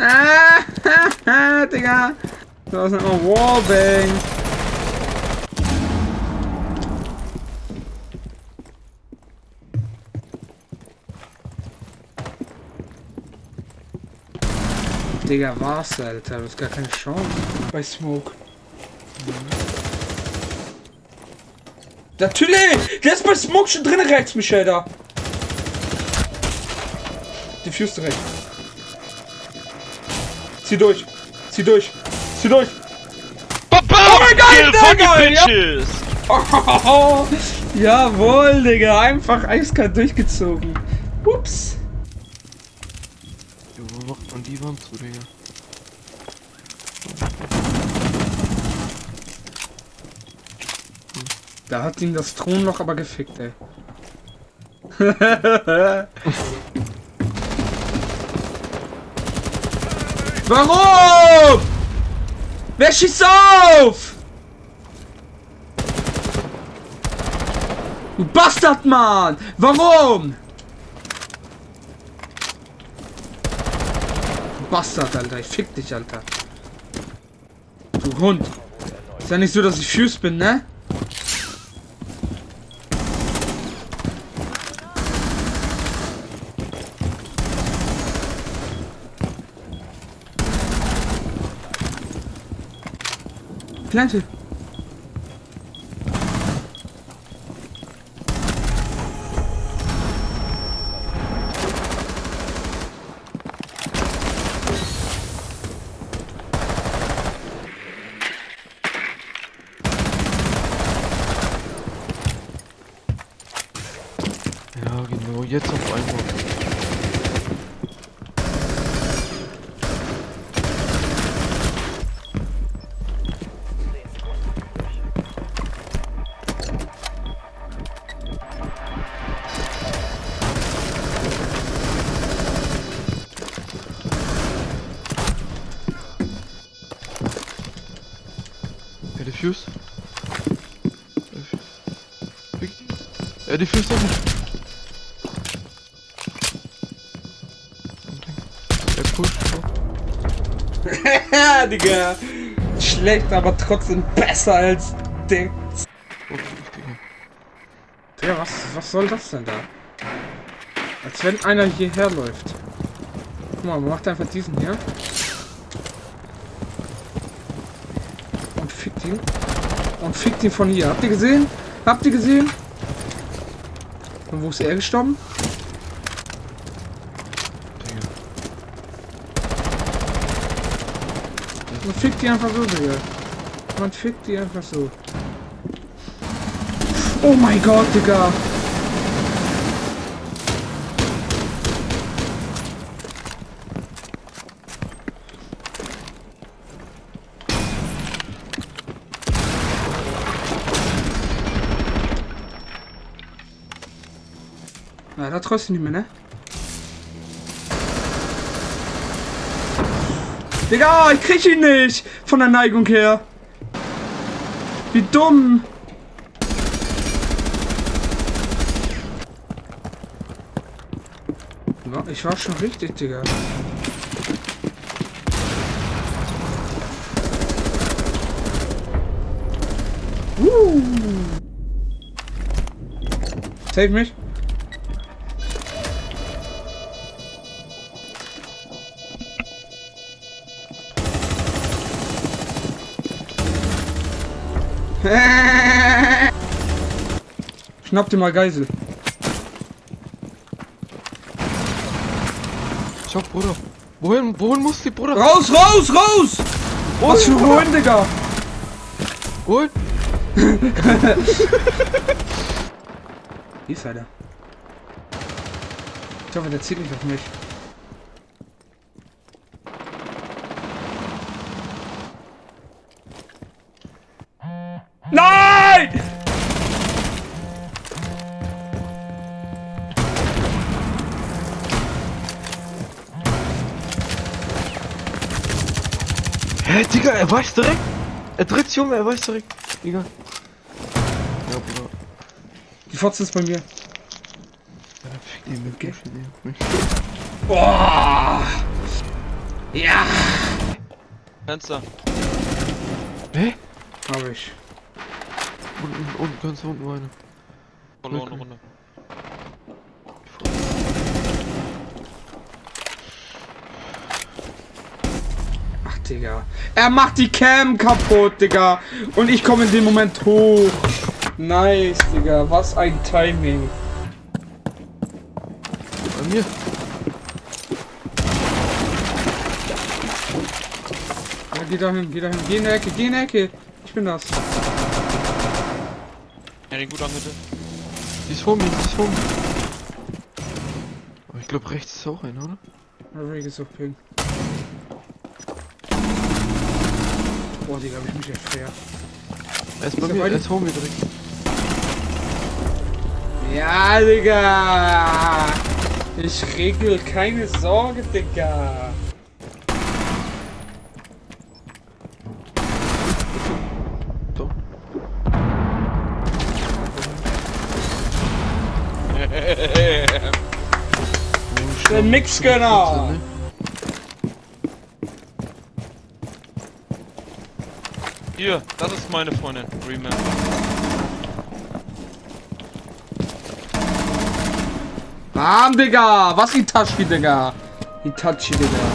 Ah, Digga. Das ist immer Wallbang. Digga, was, Alter? Du hast gar keine Chance. Bei Smoke. Natürlich! Der ist bei Smoke schon drin rechts, Michel, da. Diffuse direkt. Zieh durch. Zieh durch. Zieh durch. Oh mein Gott, Kill sehr fucking geil, ja. bitches! Oh, jawohl, Digga. Einfach eiskalt durchgezogen. Ups. Jo, wo macht man die Wand zu, Digga? Da hat ihn das Thronloch aber gefickt, ey. Warum? Wer schießt auf? Du Bastard, Mann! Warum? Du Bastard, Alter. Ich fick dich, Alter. Du Hund. Ist ja nicht so, dass ich Fuse bin, ne? Planted. Ja, genau, jetzt auf einmal. Ja, Diffuse. Diffuse. Fick die. Ja, Diffuse doch nicht. Der pusht so. Ja, Digga. Schlecht, aber trotzdem besser als Digga. Digga, was, was soll das denn da? Als wenn einer hierher läuft. Guck mal, man macht einfach diesen hier. Und fickt ihn. Und fickt ihn von hier. Habt ihr gesehen? Habt ihr gesehen? Und wo ist er gestorben? Man fickt die einfach so, Digga. Man fickt die einfach so. Oh mein Gott, Digga. Ja, da traust du nicht mehr, ne? Digga, ich krieg ihn nicht! Von der Neigung her. Wie dumm! Ich war schon richtig, Digga. Uh. Save mich. Schnapp dir mal Geisel. Schau, Bruder. Wohin, wohin muss die, Bruder? Raus, raus, raus! Was für wohin, Digga? Wohin? Wie ist er da? Ich hoffe, der zieht nicht auf mich. Hä, Digga, er weiß direkt. Er dreht sich um, er weiß direkt. Digga. Ja, Bruder. Die Fotze ist bei mir. Ja, dann fick ihn mit Okay. Boah! Ja! Fenster. Hä? Hab ich. Unten, unten, ganz unten war einer. Verlorene Okay. Runde. Digga. Er macht die Cam kaputt, Digga. Und ich komme in dem Moment hoch. Nice, Digga. Was ein Timing. Bei mir. Ja, geh dahin, geh dahin. Geh in der Ecke, geh in der Ecke. Ich bin das. Harry, gut an Mitte. Die ist vor mir, die ist vor mir. Aber ich glaube rechts ist auch einer, oder? Rick ist auf Ping. Boah, Digga, hab ich mich echt schwer. Er ist bei mir, er ist vor mir direkt. Ja, Digga. Ich regel keine Sorge, Digga. Der Mixgönner. Hier, das ist meine Freundin. Remember. Bam, Digga. Was Itachi, Digga. Itachi, Digga.